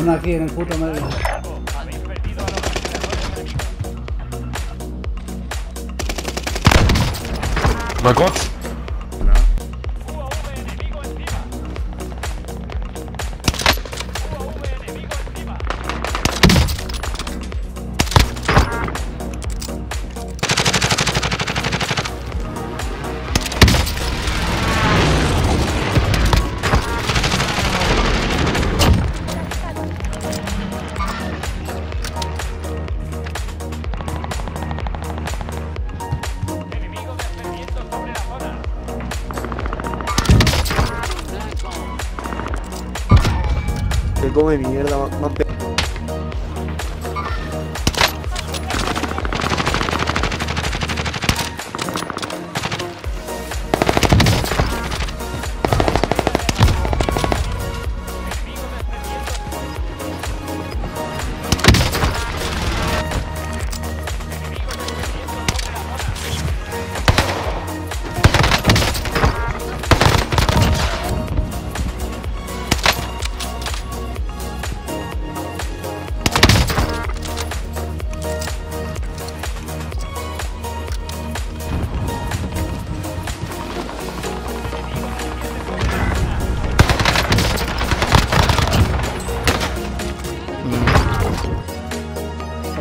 Uno aquí en el puto medio. My god! Come mierda, me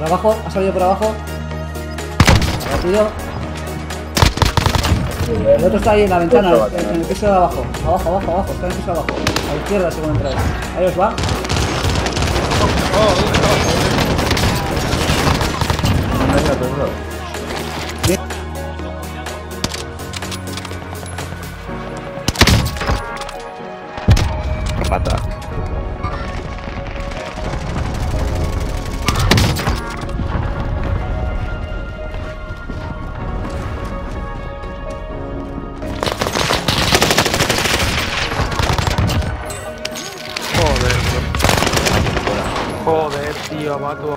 Por abajo, ha salido por abajo. Rápido. El otro está ahí en la ventana, en, el piso de abajo. Abajo, abajo, abajo, está en el piso de abajo. A la izquierda según entráis. Ahí os va. Bien. Pata. Mato.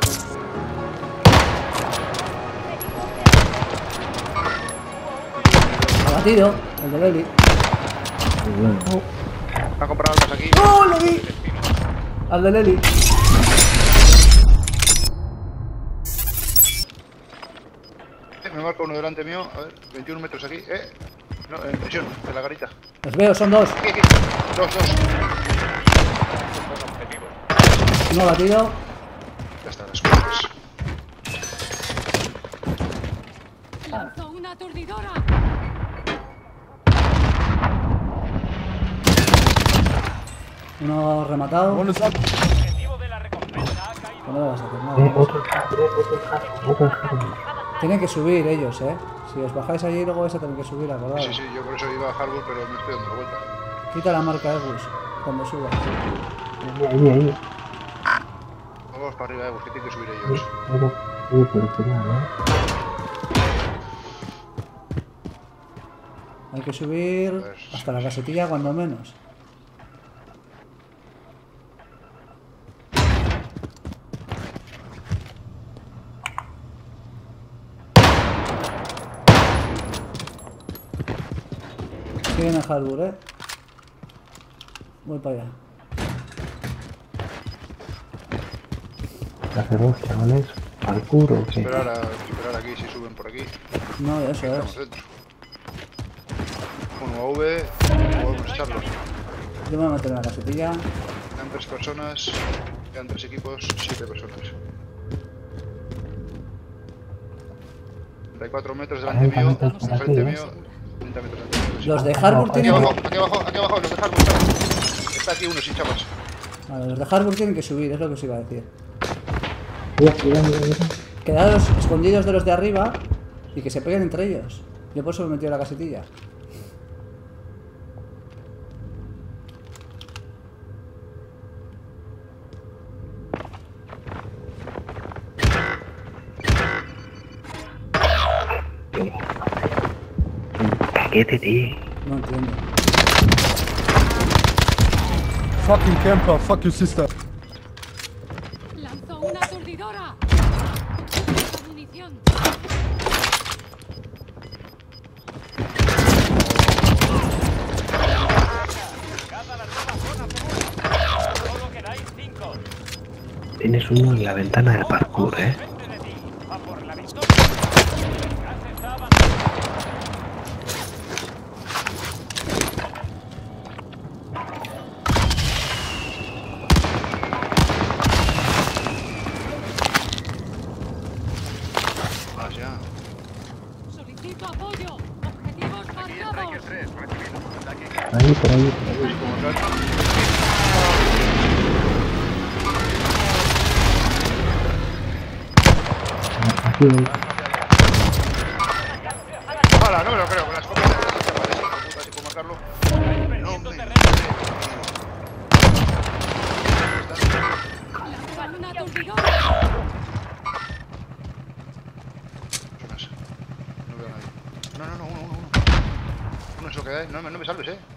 Abatido, el de Leli. Me ha comprado armas aquí. ¡Oh, lo vi! Al de Leli. Eh, Me marca uno delante mío. A ver, 21 metros aquí. Eh. No, en presión, de la garita. Los veo, son dos. Aquí, aquí. Dos, dos. Uno abatido. Ya está, las cosas. Lanzó una aturdidora. Uno rematado. Up. No le vas a hacer nada. Tienen que subir ellos, eh. Si os bajáis allí, luego vais a tener que subir, acordaos. Sí, sí, yo por eso iba a Harbour, pero me estoy dando la vuelta. Quita la marca Egus cuando subas. Vamos para arriba, eh, porque tienen que subir ellos. Hay que subir Pues- hasta la casetilla cuando menos. Siguen en Harbour, eh. Voy para allá. Hacemos chavales, parkour o qué? Esperar, a, esperar aquí si suben por aquí. No, eso Estamos es. dentro. Uno AV, podemos echarlos. Yo me voy a meter en la casetilla. Quedan tres personas, quedan tres equipos, siete personas. 34 metros delante 40 mío, aquí, enfrente mío, 30 metros delante mío. Los de Harbour Aquí tienen abajo, que... aquí abajo, aquí abajo, los de Harbour. está- Está aquí uno sin chapas. Vale, los de Harbour tienen que subir, es lo que os iba a decir. Mira, mira, mira, mira. Quedaros escondidos de los de arriba y que se peguen entre ellos. Yo por eso me he metido en la casetilla. Paquete, tío. No entiendo. Fucking camper, fuck your sister. Lanzó una aturdidora. Munición. Llegad a la nueva zona segura. Solo quedáis tienes uno en la ventana del parkour, eh. Frente de ti. A por la victoria. El gas está avanzando. Más ya. Solicito apoyo. Objetivos marcados. Ahí, por ahí, por ahí. Aquí, ahí. ¡Hala! No me lo creo, con la escopeta. Puta, si puedo marcarlo. No, Perdiendo hombre. terreno. Lanzan una aturdidora. Zonas. No veo a nadie. No, no, no, uno, uno, uno. Uno lo. No, no me salves, eh.